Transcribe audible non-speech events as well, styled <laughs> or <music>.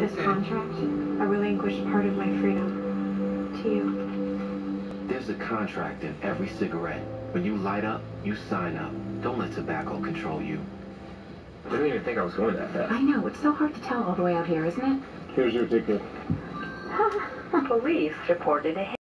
this contract, I relinquished part of my freedom to you. There's a contract in every cigarette. When you light up, you sign up. Don't let tobacco control you. I didn't even think I was going that fast. I know, it's so hard to tell all the way out here, isn't it? Here's your ticket. <laughs> Police reported a hit.